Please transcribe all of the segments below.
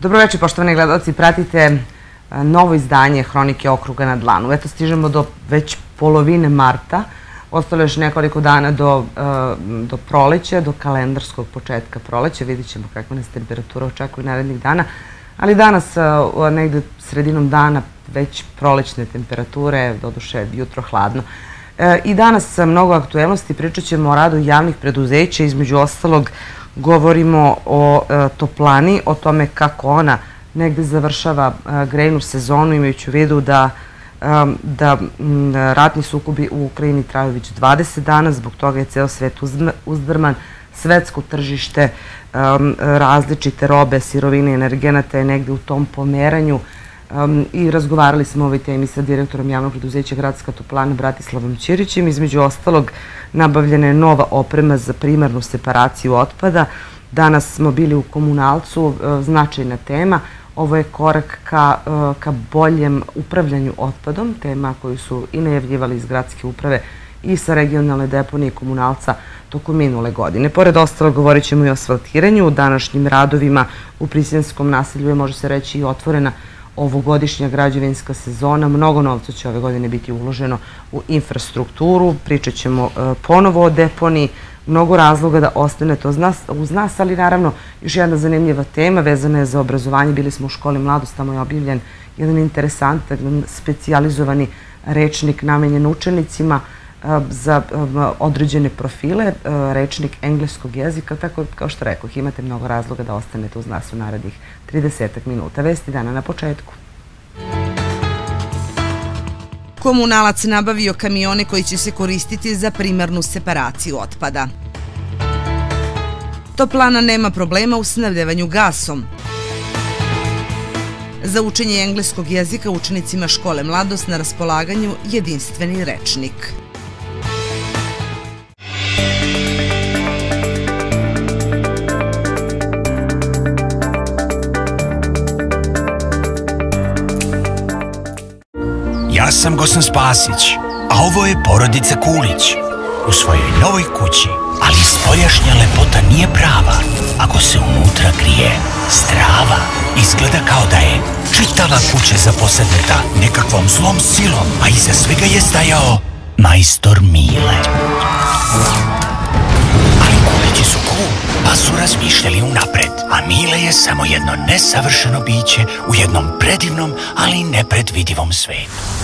Dobroveče, poštovani gledalci, pratite e, novo izdanje Hronike okruga na dlanu. Eto, stižemo do već polovine marta. Ostalo još nekoliko dana do, e, do proleća, do kalendarskog početka proleća. Vidit ćemo kakva nas temperatura očekuje narednih dana. Ali danas, e, negde sredinom dana, već prolećne temperature, doduše jutro hladno. I danas mnogo aktuelnosti, pričat ćemo o radu javnih preduzeća, između ostalog govorimo o e, toplani, o tome kako ona negde završava e, grejnu sezonu, imajući u vidu da e, da ratni sukobi u Ukrajini traju već 20 dana, zbog toga je ceo svet uzdrman, svetsko tržište, različite robe, sirovine, energenata je negde u tom pomeranju i razgovarali smo o ovoj temi sa direktorom javnog preduzeća Gradska toplana Bratislavom Ćirićem. Između ostalog, nabavljena je nova oprema za primarnu separaciju otpada. Danas smo bili u komunalcu, e, značajna tema. Ovo je korak ka, e, ka boljem upravljanju otpadom, tema koju su i najavljivali iz gradske uprave i sa regionalne deponije komunalca tokom minule godine. Pored ostalo govorit ćemo i o asfaltiranju. U današnjim radovima u Prisjenskom naselju je, može se reći, i otvorena ovogodišnja građevinska sezona. Mnogo novca će ove godine biti uloženo u infrastrukturu. Pričat ćemo e, ponovo o deponi, mnogo razloga da ostane to uz nas, ali naravno još jedna zanimljiva tema vezana je za obrazovanje. Bili smo u školi mladost, tamo je objavljen jedan interesantan, specializovani rečnik namenjen učenicima za određene profile, rečnik engleskog jezika, tako kao što rekoh, imate mnogo razloga da ostanete uz nas u narednih 30 minuta. Vesti dana na početku. Komunalac nabavio kamione koji će se koristiti za primarnu separaciju otpada. Toplana nema problema u snabdevanju gasom. Za učenje engleskog jezika učenicima škole Mladost na raspolaganju jedinstveni rečnik. Sam Gosan Spasić, a ovo je porodica Kulić. U svojoj novoj kući, ali spoljašnja lepota nije prava. Ako se unutra grije strava, izgleda kao da je čitava kuća zaposedneta nekakvom zlom silom, a iza svega je stajao majstor Mile. Ali Kulići su cool, pa su razmišljali unapred, a Mile je samo jedno nesavršeno biće u jednom predivnom, ali nepredvidivom svetu.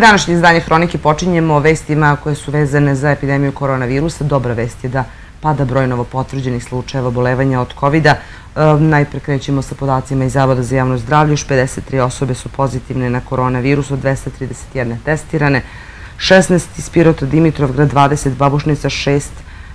Današnje izdanje Hronike počinjemo vestima koje su vezane za epidemiju koronavirusa. Dobra vest je da pada broj novopotvrđenih slučajeva obolevanja od COVID-a. E, najpre krećemo sa podacima iz Zavoda za javno zdravlje. Još 53 osobe su pozitivne na koronavirus, od 231 testirane. 16 iz Pirota, Dimitrovgrad, 20 Babušnica, 6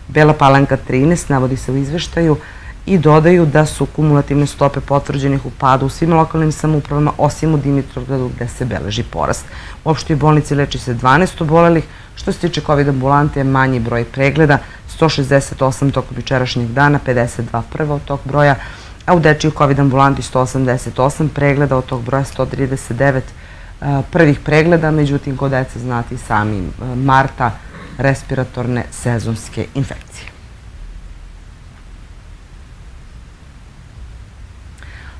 Bela Palanka, 13, navodi se u izveštaju i dodaju da su kumulativne stope potvrđenih u padu u svim lokalnim samoupravama, osim u Dimitrovgradu gde se beleži porast. U opštoj bolnici leči se 12 obolelih, što se tiče COVID ambulante je manji broj pregleda, 168 tokom jučerašnjeg dana, 52 prva od tog broja, a u dečiju COVID ambulanti 188 pregleda, od tog broja 139 prvih pregleda, međutim, kod deca znati sami marta respiratorne sezonske infekcije.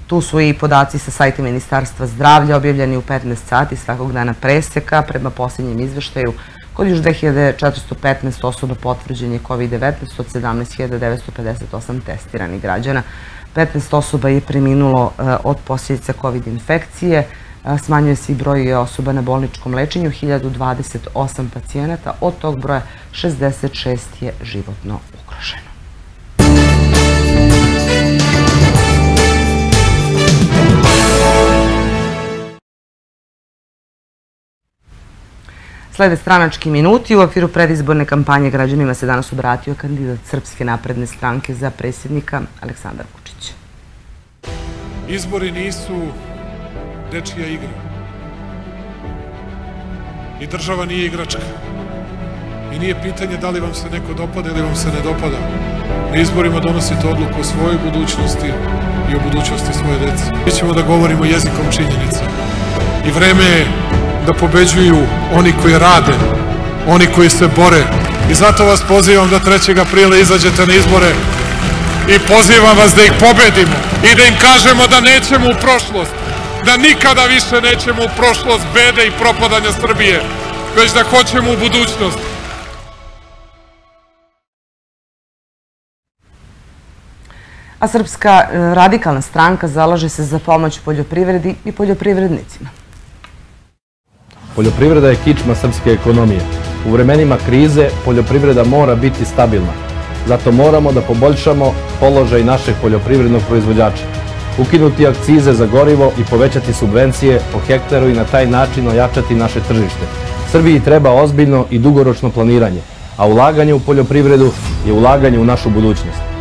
Tu su i podaci sa sajta Ministarstva zdravlja objavljeni u 15 sati svakog dana preseka. Prema posljednjem izveštaju, kod još 2415 osoba potvrđen je COVID-19 od 17.958 testiranih građana. 15 osoba je preminulo e, od posljedica COVID infekcije. E, smanjuje se i broj osoba na bolničkom lečenju, 1028 pacijenata, od tog broja 66 je životno ugroženo. Slede stranački minuti. U okviru predizborne kampanje građanima se danas obratio kandidat Srpske napredne stranke za predsjednika Aleksandar Vučić. Izbori nisu dečija igra. I država nije igračka. I nije pitanje da li vam se neko dopada ili vam se ne dopada. Na izborima donosite odluku o svojoj budućnosti i o budućnosti svoje dece. Mi ćemo da govorimo jezikom činjenica. I vreme je da pobeđuju oni koji rade, oni koji se bore. I zato vas pozivam da 3. aprila izađete na izbore i pozivam vas da ih pobedimo i da im kažemo da nećemo u prošlost, da nikada više nećemo u prošlost bede i propadanja Srbije, već da hoćemo u budućnost. A Srpska e, radikalna stranka zalaže se za pomoć poljoprivredi i poljoprivrednicima. Poljoprivreda je kičma srpske ekonomije. U vremenima krize poljoprivreda mora biti stabilna. Zato moramo da poboljšamo položaj našeg poljoprivrednog proizvođača. Ukinuti akcize za gorivo i povećati subvencije po hektaru i na taj način ojačati naše tržište. Srbiji treba ozbiljno i dugoročno planiranje, a ulaganje u poljoprivredu je ulaganje u našu budućnost.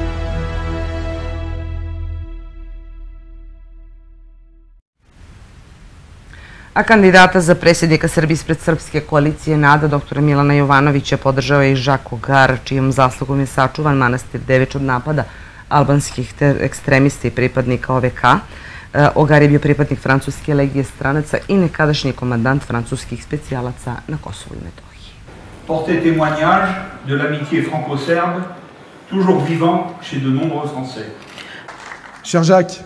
A kandidata za predsjednika Srbije ispred Srpske koalicije NADA, doktora Milana Jovanovića, podržao je i Žako Gar, čijom zaslugom je sačuvan manastir Devič od napada albanskih ekstremista i pripadnika OVK. E, Ogar je bio pripadnik Francuske legije stranaca i nekadašnji komandant francuskih specijalaca na Kosovu i Metohiji. Porter témoignage de l'amitié franco-serbe, toujours vivant chez de nombreux Français. Cher Jacques,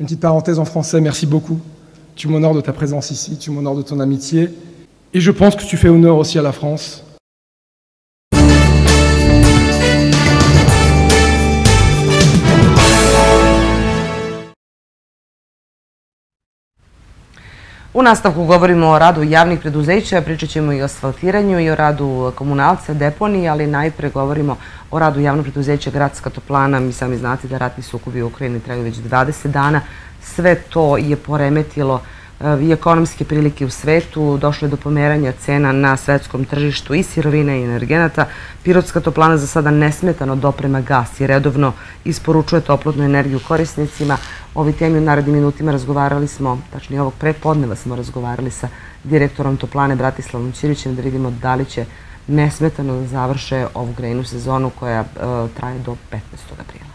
une petite parenthèse en français, merci beaucoup. Tu m'honores de ta présence ici, tu m'honores de ton amitié. Et je pense que tu fais honneur aussi à la France. U nastavku govorimo o radu javnih preduzeća, pričat ćemo i o asfaltiranju i o radu komunalca, deponije, ali najpre govorimo o radu javnog preduzeća Gradska toplana. Mi sami znate da ratni sukobi u Ukrajini traju već 20 dana. Sve to je poremetilo i ekonomske prilike u svetu, došlo je do pomeranja cena na svetskom tržištu i sirovine i energenata. Pirotska toplana za sada nesmetano doprema gas i redovno isporučuje toplotnu energiju korisnicima. Ovi temi u narednim minutima razgovarali smo, tačnije ovog prepodneva smo razgovarali sa direktorom toplane Bratislavom Ćirićem da vidimo da li će nesmetano da završe ovu grejnu sezonu koja e, traje do 15. aprila.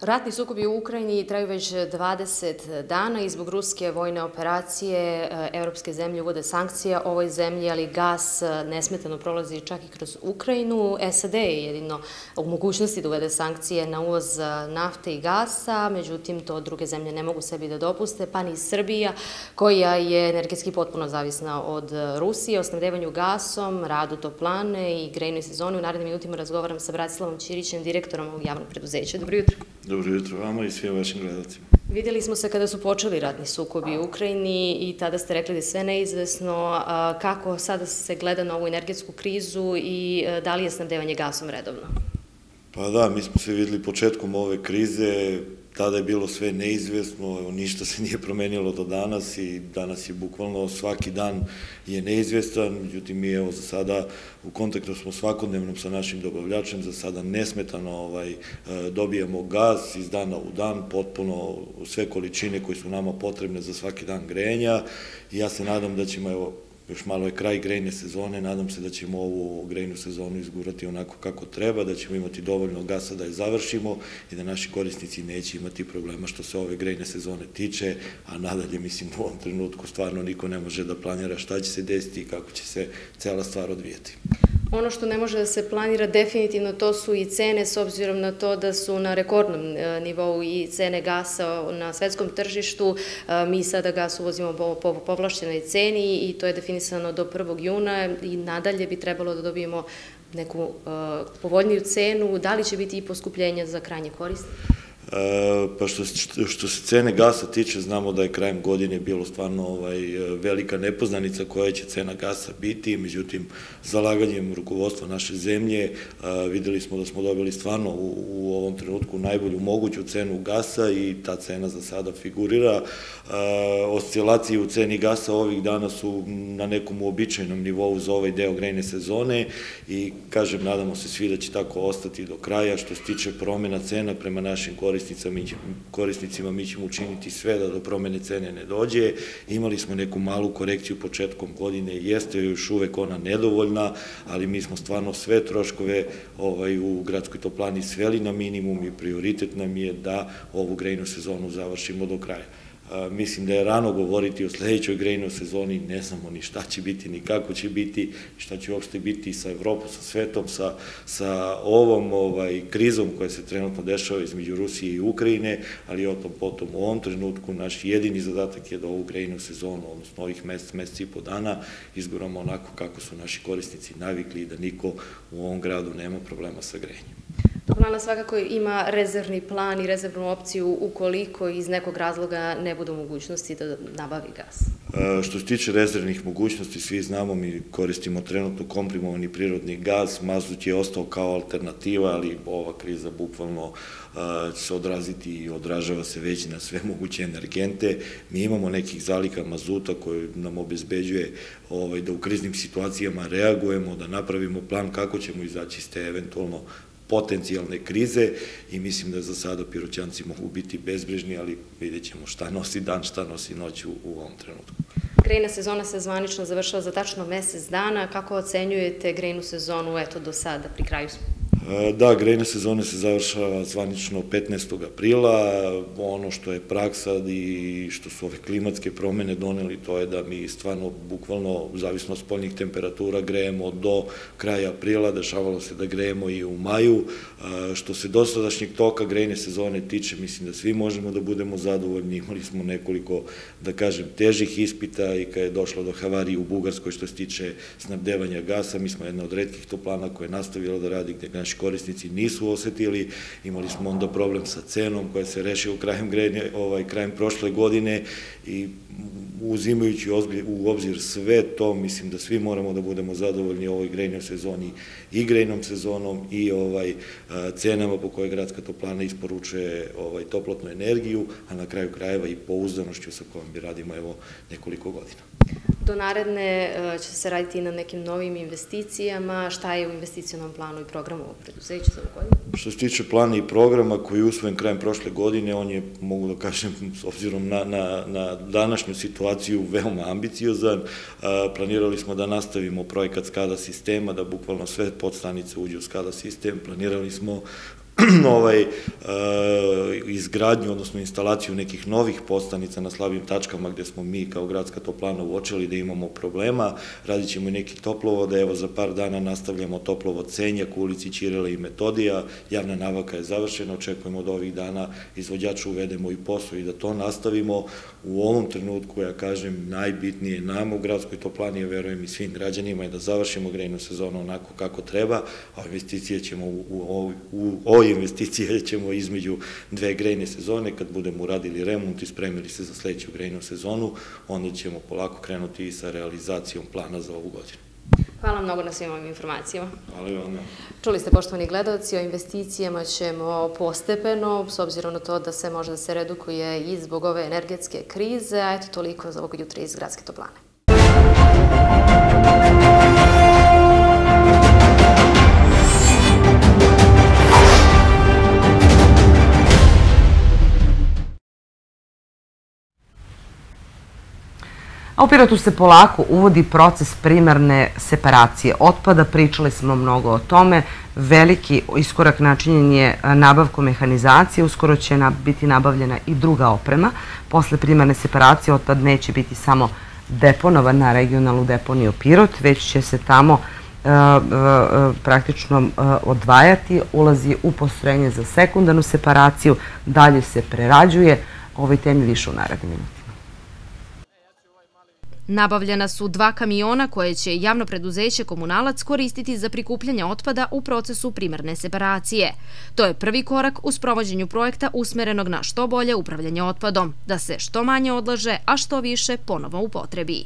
Ratni sukobi u Ukrajini traju već 20 dana i zbog ruske vojne operacije e, evropske zemlje uvode sankcije ovoj zemlji, ali gas e, nesmetano prolazi čak i kroz Ukrajinu. SAD je jedino u mogućnosti da uvede sankcije na uvoz e, nafte i gasa, međutim to druge zemlje ne mogu sebi da dopuste, pa ni Srbija koja je energetski potpuno zavisna od Rusije, o snabdevanju gasom, radu toplane i grejnoj sezoni. U narednim minutima razgovaram sa Bratislavom Ćirićem, direktorom ovog javnog preduzeća. Dobro jutro. Dobro jutro vama i svim vašim gledalcima. Vidjeli smo se kada su počeli ratni sukobi u Ukrajini i tada ste rekli da je sve neizvesno. Kako sada se gleda na ovu energetsku krizu i e, da li je snabdevanje gasom redovno? Pa da, mi smo se videli početkom ove krize, tada je bilo sve neizvesno, ništa se nije promenilo do danas i danas je bukvalno svaki dan je neizvestan, međutim mi evo za sada u kontaktu smo svakodnevnom sa našim dobavljačem, za sada nesmetano ovaj, e, dobijamo gas iz dana u dan, potpuno sve količine koje su nama potrebne za svaki dan grejenja i ja se nadam da ćemo evo još malo je kraj grejne sezone, nadam se da ćemo ovu grejnu sezonu izgurati onako kako treba, da ćemo imati dovoljno gasa da je završimo i da naši korisnici neće imati problema što se ove grejne sezone tiče, a nadalje mislim u ovom trenutku stvarno niko ne može da planira šta će se desiti i kako će se cela stvar odvijeti. Ono što ne može da se planira definitivno to su i cene s obzirom na to da su na rekordnom e, nivou i cene gasa na svetskom tržištu. E, mi sada gas uvozimo po povlašćenoj ceni i to je definisano do 1. juna i nadalje bi trebalo da dobijemo neku e, povoljniju cenu. Da li će biti i poskupljenja za krajnje korisnike? Pa što, što se cene gasa tiče, znamo da je krajem godine bilo stvarno ovaj, velika nepoznanica koja će cena gasa biti, međutim, zalaganjem rukovodstva naše zemlje videli smo da smo dobili stvarno u, u ovom trenutku najbolju moguću cenu gasa i ta cena za sada figurira. Oscilacije u ceni gasa ovih dana su na nekom uobičajnom nivou za ovaj deo grejne sezone i, kažem, nadamo se svi da će tako ostati do kraja. Što se tiče promena cena prema našim korisnicima, korisnicima, mi ćemo učiniti sve da do promene cene ne dođe. Imali smo neku malu korekciju početkom godine, jeste još uvek ona nedovoljna, ali mi smo stvarno sve troškove ovaj, u gradskoj toplani sveli na minimum i prioritet nam je da ovu grejnu sezonu završimo do kraja. Mislim da je rano govoriti o sledećoj grejnoj sezoni, ne znamo ni šta će biti, ni kako će biti, šta će uopšte biti sa Evropom, sa svetom, sa, sa ovom ovaj, krizom koja se trenutno dešava između Rusije i Ukrajine, ali o tom potom u ovom trenutku naš jedini zadatak je da ovu grejnu sezonu, odnosno ovih mesec, mesec i po dana, izgoramo onako kako su naši korisnici navikli da niko u ovom gradu nema problema sa grejenjem. Toplana svakako ima rezervni plan i rezervnu opciju ukoliko iz nekog razloga ne bude mogućnosti da nabavi gas. E, što se tiče rezervnih mogućnosti, svi znamo, mi koristimo trenutno komprimovani prirodni gaz, mazut je ostao kao alternativa, ali ova kriza bukvalno e, će se odraziti i odražava se već na sve moguće energente. Mi imamo nekih zalika mazuta koji nam obezbeđuje ovaj, da u kriznim situacijama reagujemo, da napravimo plan kako ćemo izaći iz te eventualno potencijalne krize i mislim da za sada piroćanci mogu biti bezbrižni, ali vidjet ćemo šta nosi dan, šta nosi noć u, u ovom trenutku. Grejna sezona se zvanično završava za tačno mesec dana. Kako ocenjujete grejnu sezonu eto do sada, pri kraju smo? E, da, grejna sezona se završava zvanično 15. aprila. Ono što je praksa i što su ove klimatske promene doneli, to je da mi stvarno, bukvalno, zavisno od spoljnih temperatura, grejemo do kraja aprila. Dešavalo se da grejemo i u maju. E, što se dosadašnjeg toka grejne sezone tiče, mislim da svi možemo da budemo zadovoljni. Imali smo nekoliko, da kažem, težih ispita i kada je došlo do havarije u Bugarskoj što se tiče snabdevanja gasa, mi smo jedna od redkih toplana koja je nastavila da radi gde naši korisnici nisu osetili, imali smo onda problem sa cenom koja se rešio krajem, grenje, ovaj, krajem prošle godine i uzimajući u obzir sve to, mislim da svi moramo da budemo zadovoljni ovoj grejnoj sezoni i grejnom sezonom i ovaj cenama po kojoj gradska toplana isporučuje ovaj toplotnu energiju, a na kraju krajeva i pouzdanošću sa kojom bi radimo evo nekoliko godina. Do naredne e, će se raditi na nekim novim investicijama. Šta je u investicijonom planu i programu ovog preduzeća za godinu? Što se tiče plana i programa koji je usvojen krajem prošle godine, on je, mogu da kažem, s obzirom na, na, na današnju situaciju, veoma ambiciozan. Planirali smo da nastavimo projekat SCADA sistema, da bukvalno sve podstanice uđe u SCADA sistem. Planirali smo ovaj, uh, izgradnju, odnosno instalaciju nekih novih postanica na slabim tačkama gde smo mi kao gradska toplana uočili da imamo problema. Radit ćemo i neki toplovode, evo za par dana nastavljamo toplovod Senjak u ulici Ćirela i Metodija, javna navaka je završena, očekujemo da ovih dana izvođača uvedemo i posao i da to nastavimo. U ovom trenutku, ja kažem, najbitnije nama u gradskoj toplani, ja verujem i svim građanima, je da završimo grejnu sezonu onako kako treba, a investicije ćemo u, u, u, u investicije ćemo između dve grejne sezone, kad budemo uradili remont i spremili se za sledeću grejnu sezonu, onda ćemo polako krenuti i sa realizacijom plana za ovu godinu. Hvala mnogo na svim ovim informacijama. Hvala i vam. Čuli ste, poštovani gledalci, o investicijama ćemo postepeno, s obzirom na to da se može da se redukuje i zbog ove energetske krize, a eto toliko za ovog jutra iz Gradske toplane. A u Pirotu se polako uvodi proces primarne separacije otpada. Pričali smo mnogo o tome. Veliki iskorak načinjen je nabavkom mehanizacije. Uskoro će biti nabavljena i druga oprema. Posle primarne separacije otpad neće biti samo deponovan na regionalnu deponiju Pirot, već će se tamo praktično odvajati, ulazi u postrojenje za sekundarnu separaciju, dalje se prerađuje. Ovoj temi više u narednim minutima. Nabavljena su dva kamiona koje će javno preduzeće Komunalac koristiti za prikupljanje otpada u procesu primarne separacije. To je prvi korak u sprovođenju projekta usmerenog na što bolje upravljanje otpadom, da se što manje odlaže, a što više ponovo upotrebi.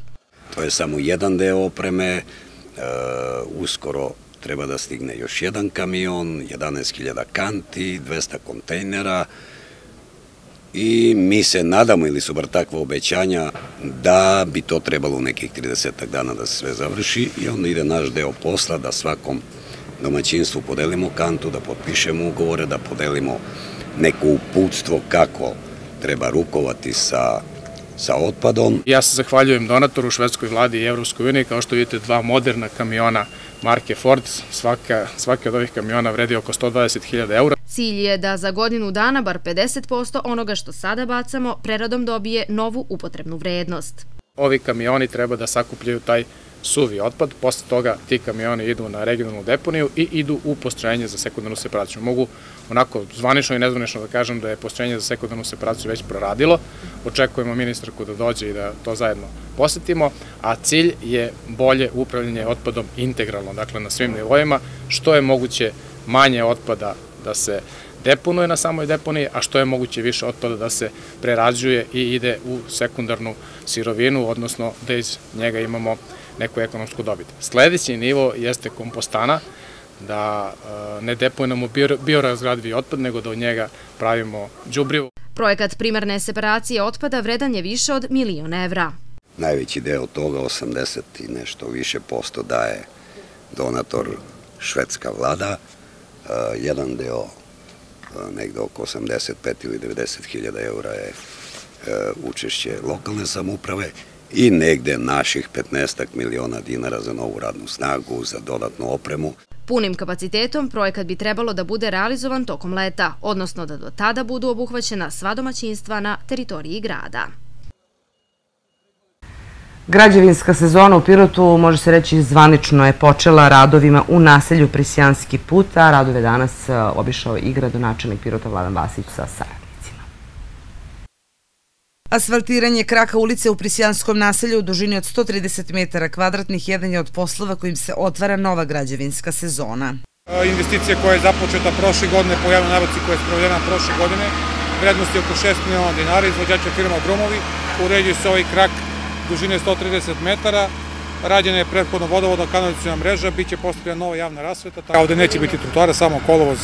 To je samo jedan deo opreme, e, uskoro treba da stigne još jedan kamion, 11.000 kanti, 200 kontejnera, i mi se nadamo ili su bar takva obećanja da bi to trebalo u nekih 30 dana da se sve završi i onda ide naš deo posla da svakom domaćinstvu podelimo kantu, da potpišemo ugovore, da podelimo neko uputstvo kako treba rukovati sa sa otpadom. Ja se zahvaljujem donatoru švedskoj vladi i Evropskoj uniji, kao što vidite dva moderna kamiona marke Ford, svaka, svaki od ovih kamiona vredi oko 120.000 eura. Cilj je da za godinu dana bar 50% onoga što sada bacamo preradom dobije novu upotrebnu vrednost. Ovi kamioni treba da sakupljaju taj suvi otpad, posle toga ti kamioni idu na regionalnu deponiju i idu u postrojenje za sekundarnu separaciju. Mogu onako zvanično i nezvanično da kažem da je postrojenje za sekundarnu separaciju već proradilo. Očekujemo ministarku da dođe i da to zajedno posetimo, a cilj je bolje upravljanje otpadom integralno, dakle na svim nivoima, što je moguće manje otpada da se deponuje na samoj deponiji, a što je moguće više otpada da se prerađuje i ide u sekundarnu sirovinu, odnosno da iz njega imamo neku ekonomsku dobit. Sledeći nivo jeste kompostana, da e, ne deponujemo biorazgradivi otpad, nego da od njega pravimo džubrivo. Projekat primarne separacije otpada vredan je više od milion evra. Najveći deo toga, 80 i nešto više posto, daje donator švedska vlada. E, jedan deo, e, negde oko 85 ili 90 hiljada eura je učešće lokalne samuprave i negde naših 15 miliona dinara za novu radnu snagu, za dodatnu opremu. Punim kapacitetom projekat bi trebalo da bude realizovan tokom leta, odnosno da do tada budu obuhvaćena sva domaćinstva na teritoriji grada. Građevinska sezona u Pirotu, može se reći, zvanično je počela radovima u naselju Prisjanski put, a radove danas e, obišao i gradonačelnik Pirota Vladan Vasić sa Sarajem. Asfaltiranje kraka ulice u Prisjanskom naselju u dužini od 130 metara kvadratnih jedan je od poslova kojim se otvara nova građevinska sezona. Investicija koja je započeta prošle godine po javnoj nabavci koja je sprovedena prošle godine, vrednosti oko 6 miliona dinara, izvođača firma Grumovi, uređuje se ovaj krak dužine 130 metara, rađena je prethodno vodovodna kanalicijna mreža, bit će postavljena nova javna rasveta. Ovde neće biti trotoara, samo kolovoz,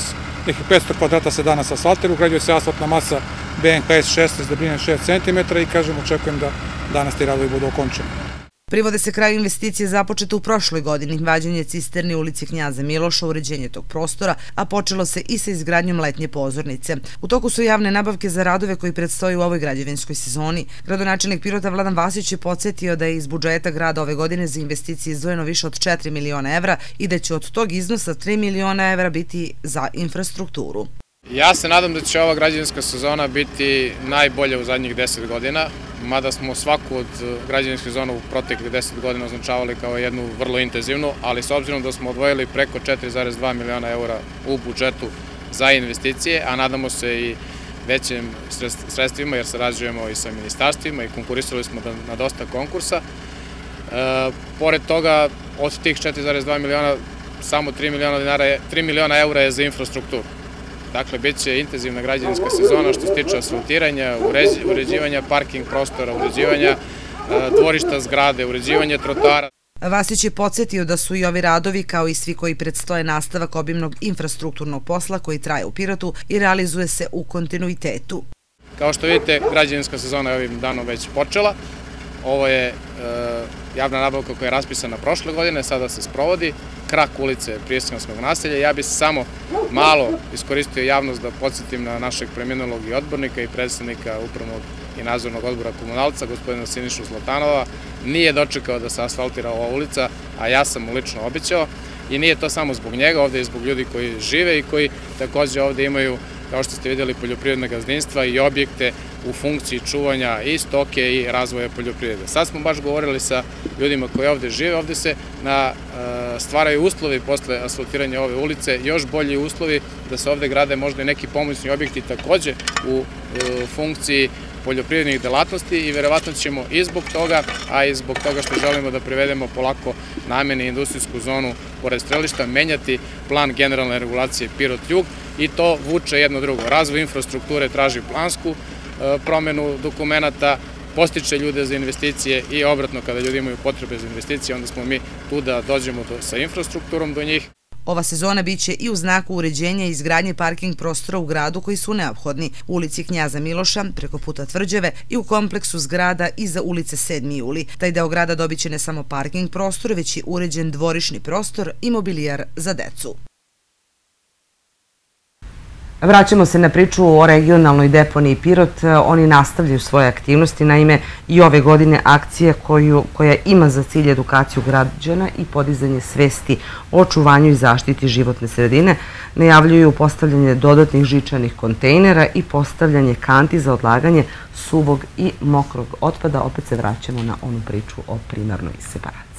nekih 500 kvadrata se danas asfaltira, ugrađuje se asfaltna masa BNKS 16 debljine 6 cm i kažem očekujem da danas ti radovi budu okončeni. Privode se kraju investicije započete u prošloj godini, vađenje cisterni ulici Knjaza Miloša, uređenje tog prostora, a počelo se i sa izgradnjom letnje pozornice. U toku su javne nabavke za radove koji predstoji u ovoj građevinskoj sezoni. Gradonačelnik Pirota Vladan Vasić je podsjetio da je iz budžeta grada ove godine za investicije izdvojeno više od 4 miliona evra i da će od tog iznosa 3 miliona evra biti za infrastrukturu. Ja se nadam da će ova građevinska sezona biti najbolja u zadnjih 10 godina, mada smo svaku od eh, građevinskih zona u proteklih 10 godina označavali kao jednu vrlo intenzivnu, ali s obzirom da smo odvojili preko 4,2 miliona eura u budžetu za investicije, a nadamo se i većim sredstvima jer sarađujemo i sa ministarstvima i konkurisali smo na dosta konkursa. E, pored toga, od tih 4,2 miliona, samo 3 miliona, dinara je, 3 miliona eura je za infrastrukturu. Dakle, bit će intenzivna građevinska sezona što se tiče asfaltiranja, uređivanja parking prostora, uređivanja e, dvorišta zgrade, uređivanja trotara. Vasić je podsjetio da su i ovi radovi, kao i svi koji predstoje nastavak obimnog infrastrukturnog posla koji traje u Pirotu i realizuje se u kontinuitetu. Kao što vidite, građevinska sezona je ovim danom već počela. Ovo je e, javna nabavka koja je raspisana prošle godine, sada se sprovodi, krak ulice Prijeskanskog naselja. Ja bih samo malo iskoristio javnost da podsjetim na našeg preminulog i odbornika i predsednika upravnog i nadzornog odbora komunalca, gospodina Sinišu Zlatanova. Nije dočekao da se asfaltira ova ulica, a ja sam mu lično obićao. I nije to samo zbog njega, ovde je zbog ljudi koji žive i koji takođe ovde imaju kao što ste videli, poljoprivredne gazdinstva i objekte u funkciji čuvanja i stoke i razvoja poljoprivrede. Sad smo baš govorili sa ljudima koji ovde žive, ovde se na, e, stvaraju uslovi posle asfaltiranja ove ulice, još bolji uslovi da se ovde grade možda i neki pomoćni objekti takođe u funkciji poljoprivrednih delatnosti i verovatno ćemo i zbog toga, a i zbog toga što želimo da privedemo polako namene industrijsku zonu pored strelišta, menjati plan generalne regulacije Pirot Jug i to vuče jedno drugo. Razvoj infrastrukture traži plansku e, promenu dokumenta, postiče ljude za investicije i obratno kada ljudi imaju potrebe za investicije, onda smo mi tu da dođemo sa infrastrukturom do njih. Ova sezona biće i u znaku uređenja i izgradnje parking prostora u gradu koji su neophodni u ulici Knjaza Miloša, preko puta Tvrđeve i u kompleksu zgrada iza ulice 7. juli. Taj deo grada dobiće ne samo parking prostor, već i uređen dvorišni prostor i mobilijar za decu. Vraćamo se na priču o regionalnoj deponiji Pirot. Oni nastavljaju svoje aktivnosti. Naime, i ove godine akcija koju, koja ima za cilj edukaciju građana i podizanje svesti o očuvanju i zaštiti životne sredine najavljuju postavljanje dodatnih žičanih kontejnera i postavljanje kanti za odlaganje suvog i mokrog otpada. Opet se vraćamo na onu priču o primarnoj separaciji.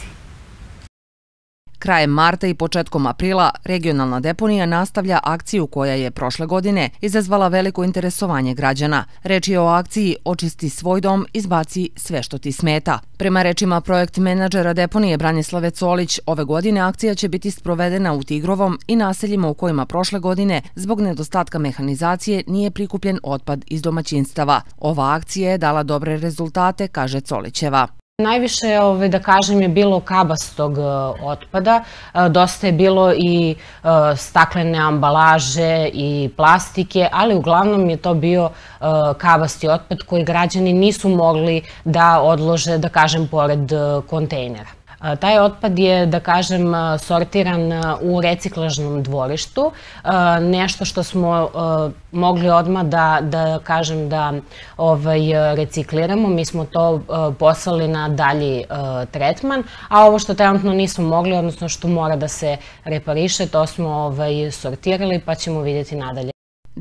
Krajem marta i početkom aprila regionalna deponija nastavlja akciju koja je prošle godine izazvala veliko interesovanje građana. Reč je o akciji Očisti svoj dom, izbaci sve što ti smeta. Prema rečima projekt menadžera deponije Branislave Colić, ove godine akcija će biti sprovedena u Tigrovom i naseljima u kojima prošle godine zbog nedostatka mehanizacije nije prikupljen otpad iz domaćinstava. Ova akcija je dala dobre rezultate, kaže Colićeva. Najviše, ovaj, da kažem, je bilo kabastog e, otpada. E, dosta je bilo i e, staklene ambalaže i plastike, ali uglavnom je to bio kabasti otpad koji građani nisu mogli da odlože, da kažem, pored kontejnera. Taj otpad je, da kažem, sortiran u reciklažnom dvorištu. Nešto što smo mogli odmah da, da kažem da ovaj, recikliramo. Mi smo to poslali na dalji tretman, a ovo što trenutno nismo mogli, odnosno što mora da se repariše, to smo ovaj, sortirali pa ćemo vidjeti nadalje.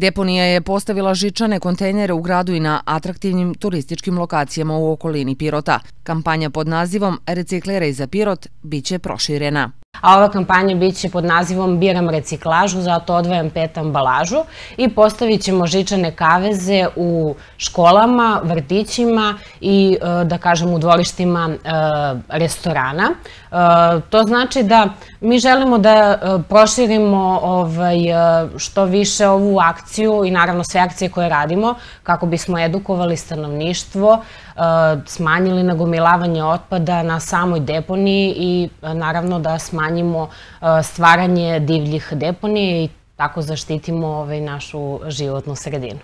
Deponija je postavila žičane kontejnere u gradu i na atraktivnim turističkim lokacijama u okolini Pirota. Kampanja pod nazivom Recikliraj za Pirot biće proširena a ova kampanja biće pod nazivom Biram reciklažu, zato odvajam pet ambalažu i postavit ćemo žičane kaveze u školama, vrtićima i e, da kažem u dvorištima e, restorana. E, to znači da mi želimo da proširimo ovaj, što više ovu akciju i naravno sve akcije koje radimo kako bismo edukovali stanovništvo, smanjili nagomilavanje otpada na samoj deponiji i naravno da smanjimo stvaranje divljih deponije i tako zaštitimo ovaj, našu životnu sredinu.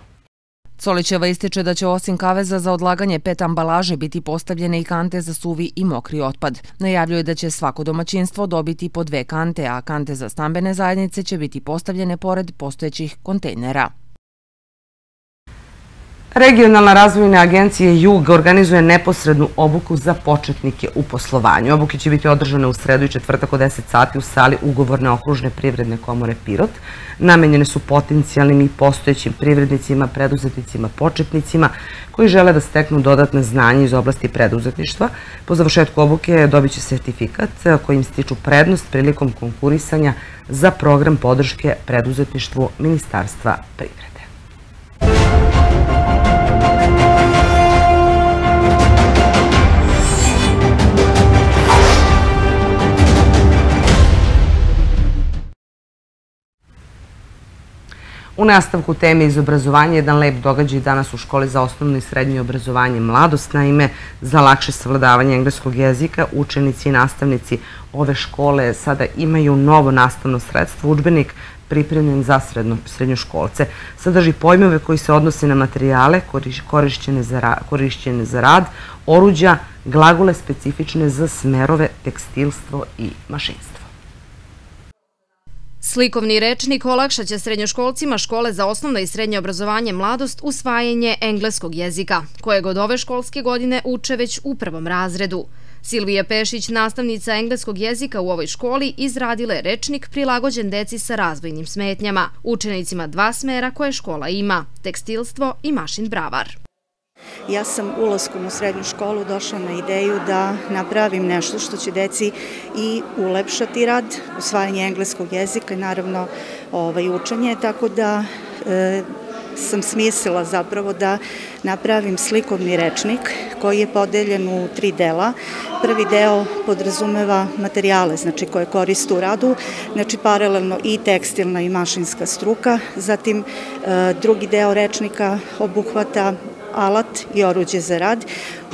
Solićeva ističe da će osim kaveza za odlaganje pet ambalaže biti postavljene i kante za suvi i mokri otpad. Najavljuje da će svako domaćinstvo dobiti po dve kante, a kante za stambene zajednice će biti postavljene pored postojećih kontejnera. Regionalna razvojna agencija JUG organizuje neposrednu obuku za početnike u poslovanju. Obuke će biti održane u sredu i četvrtak od 10 sati u sali ugovorne okružne privredne komore Pirot. Namenjene su potencijalnim i postojećim privrednicima, preduzetnicima, početnicima koji žele da steknu dodatne znanje iz oblasti preduzetništva. Po završetku obuke dobit će sertifikat kojim stiču prednost prilikom konkurisanja za program podrške preduzetništvu Ministarstva privrede. U nastavku teme iz obrazovanja, jedan lep događaj danas u školi za osnovno i srednje obrazovanje mladost. Naime, za lakše savladavanje engleskog jezika, učenici i nastavnici ove škole sada imaju novo nastavno sredstvo, učbenik pripremljen za srednjo školce. Sadrži pojmove koji se odnose na materijale korišćene za, korišćene za rad, oruđa, glagole specifične za smerove, tekstilstvo i mašinstvo. Slikovni rečnik olakšaće srednjoškolcima škole za osnovno i srednje obrazovanje mladost usvajanje engleskog jezika, kojeg od ove školske godine uče već u prvom razredu. Silvija Pešić, nastavnica engleskog jezika u ovoj školi, izradila je rečnik prilagođen deci sa razvojnim smetnjama, učenicima dva smera koje škola ima, tekstilstvo i mašin bravar. Ja sam ulaskom u srednju školu došla na ideju da napravim nešto što će deci i ulepšati rad, usvajanje engleskog jezika i naravno ovaj, učenje, tako da e, sam smislila zapravo da napravim slikovni rečnik koji je podeljen u tri dela. Prvi deo podrazumeva materijale, znači koje koriste u radu, znači paralelno i tekstilna i mašinska struka. Zatim e, drugi deo rečnika obuhvata alat i oruđe za rad.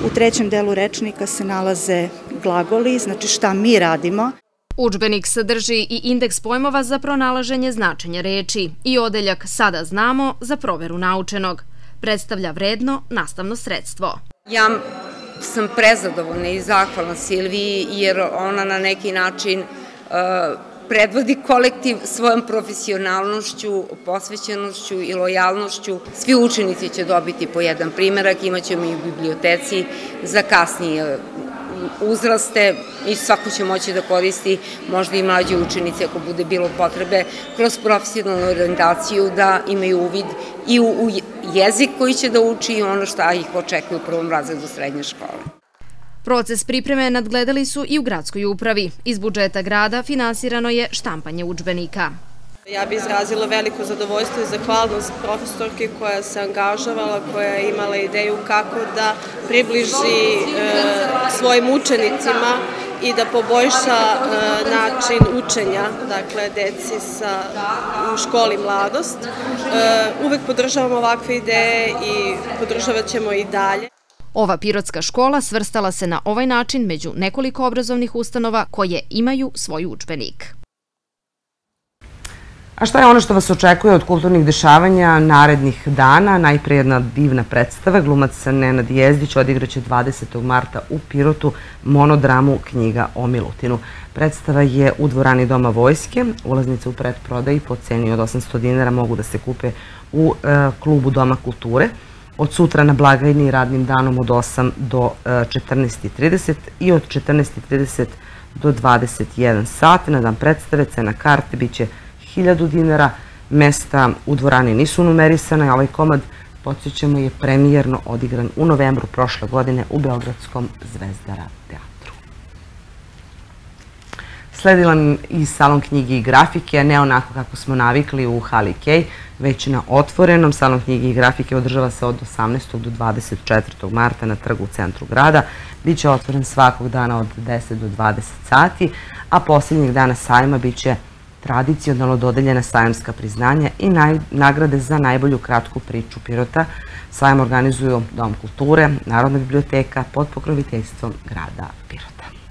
U trećem delu rečnika se nalaze glagoli, znači šta mi radimo. Učbenik sadrži i indeks pojmova za pronalaženje značenja reči i odeljak Sada znamo za proveru naučenog. Predstavlja vredno nastavno sredstvo. Ja sam prezadovoljna i zahvalna Silviji jer ona na neki način uh, predvodi kolektiv svojom profesionalnošću, posvećenošću i lojalnošću. Svi učenici će dobiti po jedan primerak, imaćemo i u biblioteci za kasnije uzraste i svako će moći da koristi, možda i mlađe učenice ako bude bilo potrebe, kroz profesionalnu orientaciju da imaju uvid i u, jezik koji će da uči i ono šta ih očekuje u prvom razredu srednje škole. Proces pripreme nadgledali su i u gradskoj upravi. Iz budžeta grada finansirano je štampanje učbenika. Ja bih izrazila veliko zadovoljstvo i zahvalnost profesorki koja se angažovala, koja je imala ideju kako da približi e, svojim učenicima i da poboljša e, način učenja, dakle, deci sa, u školi mladost. E, uvek podržavamo ovakve ideje i podržavat ćemo i dalje. Ova pirotska škola svrstala se na ovaj način među nekoliko obrazovnih ustanova koje imaju svoj učbenik. A šta je ono što vas očekuje od kulturnih dešavanja narednih dana? Najprije jedna divna predstava. Glumac Nenad Jezdić odigraće 20. marta u Pirotu monodramu knjiga o Milutinu. Predstava je u dvorani Doma vojske. Ulaznice u predprodaji po ceni od 800 dinara mogu da se kupe u e, klubu Doma kulture od sutra na blagajni radnim danom od 8 do 14.30 e, i od 14.30 do 21 sat. Na dan predstave cena karte biće 1000 dinara. Mesta u dvorani nisu numerisane, a ovaj komad, podsjećamo, je premijerno odigran u novembru prošle godine u Beogradskom Zvezdara teatru. Sledila nam i salon knjige i grafike, ne onako kako smo navikli u Hali Kej, već na otvorenom. Salon knjige i grafike održava se od 18. do 24. marta na trgu u centru grada. Biće otvoren svakog dana od 10 do 20 sati, a posljednjeg dana sajma biće tradicionalno dodeljena sajamska priznanja i nagrade za najbolju kratku priču Pirota. Sajam organizuju Dom kulture, Narodna biblioteka pod pokroviteljstvom grada Pirota.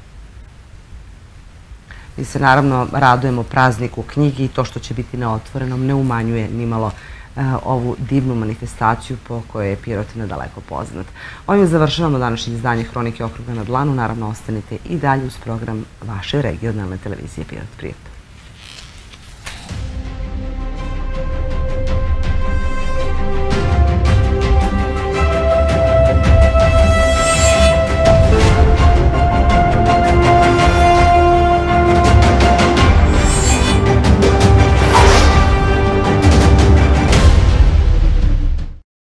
Mi se naravno radujemo prazniku knjigi i to što će biti na otvorenom ne umanjuje nimalo eh, ovu divnu manifestaciju po kojoj je Pirot nedaleko poznat. Ovim završavamo današnje izdanje Hronike okruga na dlanu. Naravno, ostanite i dalje uz program vaše regionalne televizije Pirot Prijeta.